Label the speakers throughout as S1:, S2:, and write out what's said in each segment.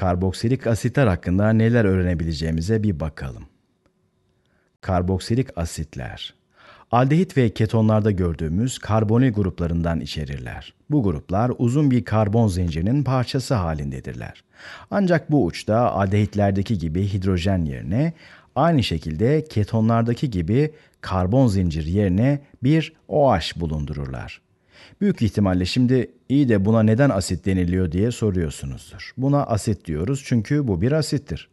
S1: Karboksilik asitler hakkında neler öğrenebileceğimize bir bakalım. Karboksilik asitler Aldehit ve ketonlarda gördüğümüz karbonil gruplarından içerirler. Bu gruplar uzun bir karbon zincirinin parçası halindedirler. Ancak bu uçta aldehitlerdeki gibi hidrojen yerine aynı şekilde ketonlardaki gibi karbon zincir yerine bir OH bulundururlar. Büyük ihtimalle şimdi iyi de buna neden asit deniliyor diye soruyorsunuzdur. Buna asit diyoruz çünkü bu bir asittir.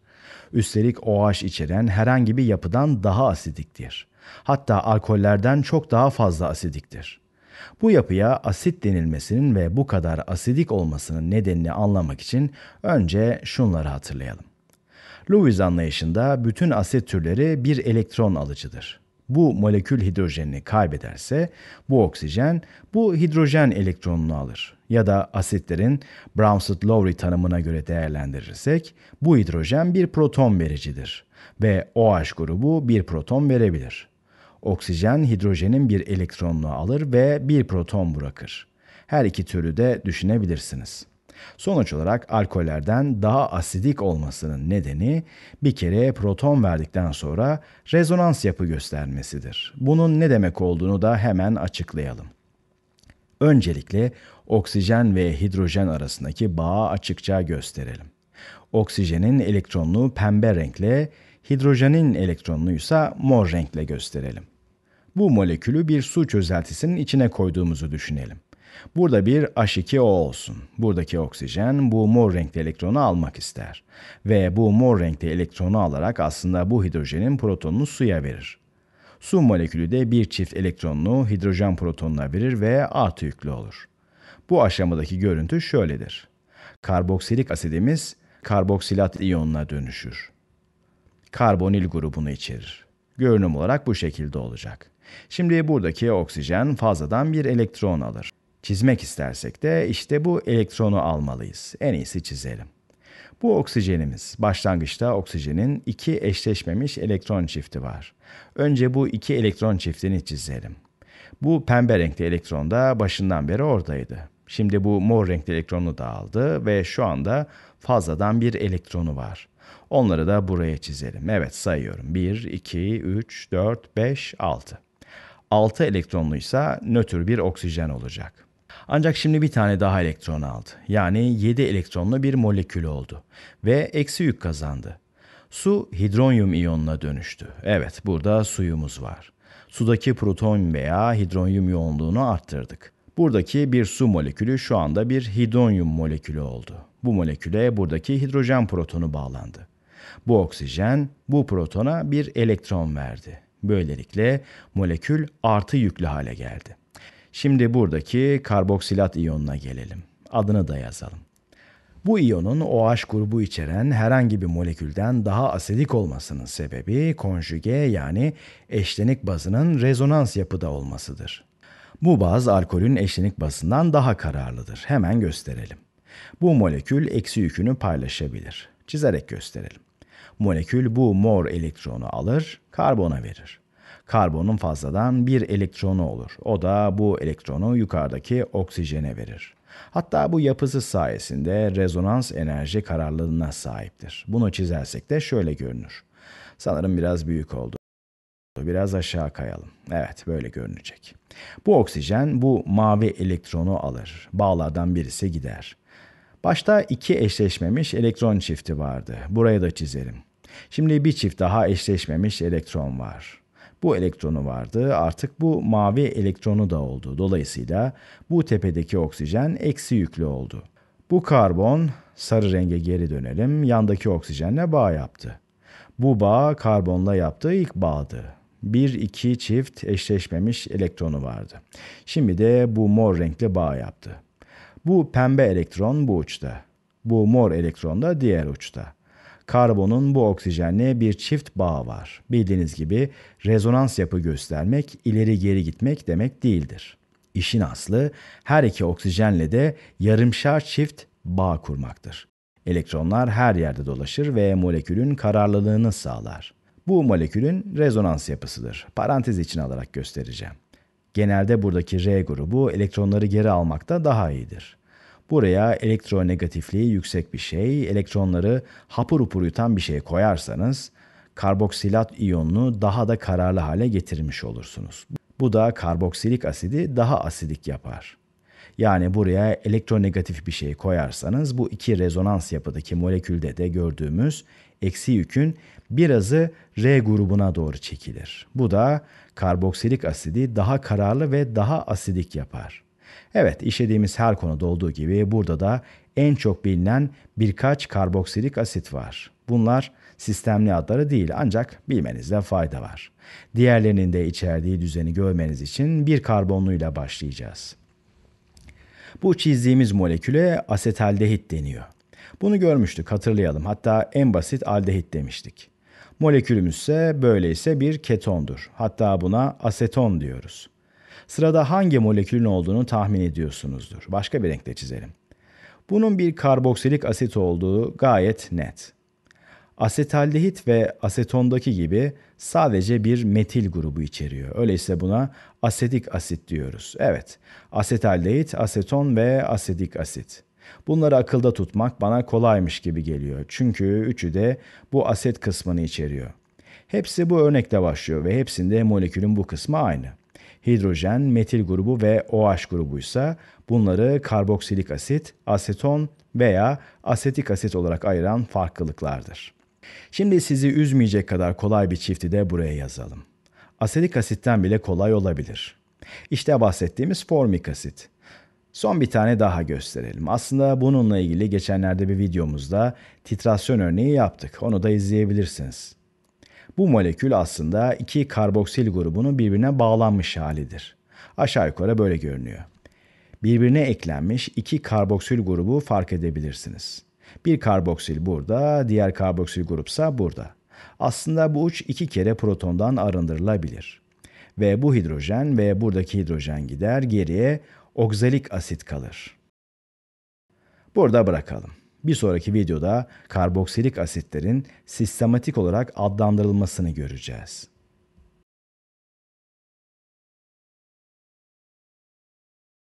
S1: Üstelik OH içeren herhangi bir yapıdan daha asidiktir. Hatta alkollerden çok daha fazla asidiktir. Bu yapıya asit denilmesinin ve bu kadar asidik olmasının nedenini anlamak için önce şunları hatırlayalım. Lewis anlayışında bütün asit türleri bir elektron alıcıdır. Bu molekül hidrojenini kaybederse bu oksijen bu hidrojen elektronunu alır. Ya da asitlerin Brownstedt-Lowry tanımına göre değerlendirirsek bu hidrojen bir proton vericidir ve OH grubu bir proton verebilir. Oksijen hidrojenin bir elektronunu alır ve bir proton bırakır. Her iki türü de düşünebilirsiniz. Sonuç olarak alkollerden daha asidik olmasının nedeni bir kere proton verdikten sonra rezonans yapı göstermesidir. Bunun ne demek olduğunu da hemen açıklayalım. Öncelikle oksijen ve hidrojen arasındaki bağı açıkça gösterelim. Oksijenin elektronunu pembe renkle, hidrojenin elektronunu ise mor renkle gösterelim. Bu molekülü bir su çözeltisinin içine koyduğumuzu düşünelim. Burada bir H2O olsun. Buradaki oksijen bu mor renkli elektronu almak ister. Ve bu mor renkli elektronu alarak aslında bu hidrojenin protonunu suya verir. Su molekülü de bir çift elektronunu hidrojen protonuna verir ve artı yüklü olur. Bu aşamadaki görüntü şöyledir. Karboksilik asidimiz karboksilat iyonuna dönüşür. Karbonil grubunu içerir. Görünüm olarak bu şekilde olacak. Şimdi buradaki oksijen fazladan bir elektron alır. Çizmek istersek de işte bu elektronu almalıyız. En iyisi çizelim. Bu oksijenimiz. Başlangıçta oksijenin iki eşleşmemiş elektron çifti var. Önce bu iki elektron çiftini çizelim. Bu pembe renkli elektron da başından beri oradaydı. Şimdi bu mor renkli elektronu da aldı ve şu anda fazladan bir elektronu var. Onları da buraya çizelim. Evet sayıyorum. 1, 2, 3, 4, 5, 6. 6 elektronluysa nötr bir oksijen olacak. Ancak şimdi bir tane daha elektron aldı. Yani 7 elektronlu bir molekül oldu ve eksi yük kazandı. Su hidronyum iyonuna dönüştü. Evet, burada suyumuz var. Sudaki proton veya hidronyum yoğunluğunu arttırdık. Buradaki bir su molekülü şu anda bir hidronyum molekülü oldu. Bu moleküle buradaki hidrojen protonu bağlandı. Bu oksijen bu protona bir elektron verdi. Böylelikle molekül artı yüklü hale geldi. Şimdi buradaki karboksilat iyonuna gelelim. Adını da yazalım. Bu iyonun OH grubu içeren herhangi bir molekülden daha asidik olmasının sebebi konjüge yani eşlenik bazının rezonans yapıda olmasıdır. Bu baz alkolün eşlenik bazından daha kararlıdır. Hemen gösterelim. Bu molekül eksi yükünü paylaşabilir. Çizerek gösterelim. Molekül bu mor elektronu alır, karbona verir. Karbonun fazladan bir elektronu olur. O da bu elektronu yukarıdaki oksijene verir. Hatta bu yapısı sayesinde rezonans enerji kararlılığına sahiptir. Bunu çizersek de şöyle görünür. Sanırım biraz büyük oldu. Biraz aşağı kayalım. Evet, böyle görünecek. Bu oksijen bu mavi elektronu alır. Bağlardan birisi gider. Başta iki eşleşmemiş elektron çifti vardı. Burayı da çizelim. Şimdi bir çift daha eşleşmemiş elektron var. Bu elektronu vardı. Artık bu mavi elektronu da oldu. Dolayısıyla bu tepedeki oksijen eksi yüklü oldu. Bu karbon sarı renge geri dönelim. Yandaki oksijenle bağ yaptı. Bu bağ karbonla yaptığı ilk bağdı. Bir iki çift eşleşmemiş elektronu vardı. Şimdi de bu mor renkli bağ yaptı. Bu pembe elektron bu uçta. Bu mor elektron da diğer uçta karbonun bu oksijenle bir çift bağı var. Bildiğiniz gibi rezonans yapı göstermek, ileri geri gitmek demek değildir. İşin aslı her iki oksijenle de yarımşar çift bağ kurmaktır. Elektronlar her yerde dolaşır ve molekülün kararlılığını sağlar. Bu molekülün rezonans yapısıdır. Parantez için alarak göstereceğim. Genelde buradaki R grubu elektronları geri almakta daha iyidir. Buraya elektronegatifliği yüksek bir şey, elektronları hapur hupur yutan bir şey koyarsanız karboksilat iyonunu daha da kararlı hale getirmiş olursunuz. Bu da karboksilik asidi daha asidik yapar. Yani buraya elektronegatif bir şey koyarsanız bu iki rezonans yapıdaki molekülde de gördüğümüz eksi yükün birazı R grubuna doğru çekilir. Bu da karboksilik asidi daha kararlı ve daha asidik yapar. Evet, işlediğimiz her konuda olduğu gibi burada da en çok bilinen birkaç karboksilik asit var. Bunlar sistemli adları değil ancak bilmenizde fayda var. Diğerlerinin de içerdiği düzeni görmeniz için bir karbonluyla başlayacağız. Bu çizdiğimiz moleküle asetaldehit deniyor. Bunu görmüştük hatırlayalım. Hatta en basit aldehit demiştik. Molekülümüz ise böyleyse bir ketondur. Hatta buna aseton diyoruz. Sırada hangi molekülün olduğunu tahmin ediyorsunuzdur. Başka bir renkte çizelim. Bunun bir karboksilik asit olduğu gayet net. Asetaldehit ve asetondaki gibi sadece bir metil grubu içeriyor. Öyleyse buna asetik asit diyoruz. Evet, asetaldehit, aseton ve asetik asit. Bunları akılda tutmak bana kolaymış gibi geliyor. Çünkü üçü de bu aset kısmını içeriyor. Hepsi bu örnekte başlıyor ve hepsinde molekülün bu kısmı aynı. Hidrojen, metil grubu ve OH grubuysa bunları karboksilik asit, aseton veya asetik asit olarak ayıran farklılıklardır. Şimdi sizi üzmeyecek kadar kolay bir çifti de buraya yazalım. Asetik asitten bile kolay olabilir. İşte bahsettiğimiz formik asit. Son bir tane daha gösterelim. Aslında bununla ilgili geçenlerde bir videomuzda titrasyon örneği yaptık. Onu da izleyebilirsiniz. Bu molekül aslında iki karboksil grubunun birbirine bağlanmış halidir. Aşağı yukarı böyle görünüyor. Birbirine eklenmiş iki karboksil grubu fark edebilirsiniz. Bir karboksil burada, diğer karboksil grupsa burada. Aslında bu uç iki kere protondan arındırılabilir. Ve bu hidrojen ve buradaki hidrojen gider, geriye oksalik asit kalır. Burada bırakalım. Bir sonraki videoda karboksilik asitlerin sistematik olarak adlandırılmasını göreceğiz.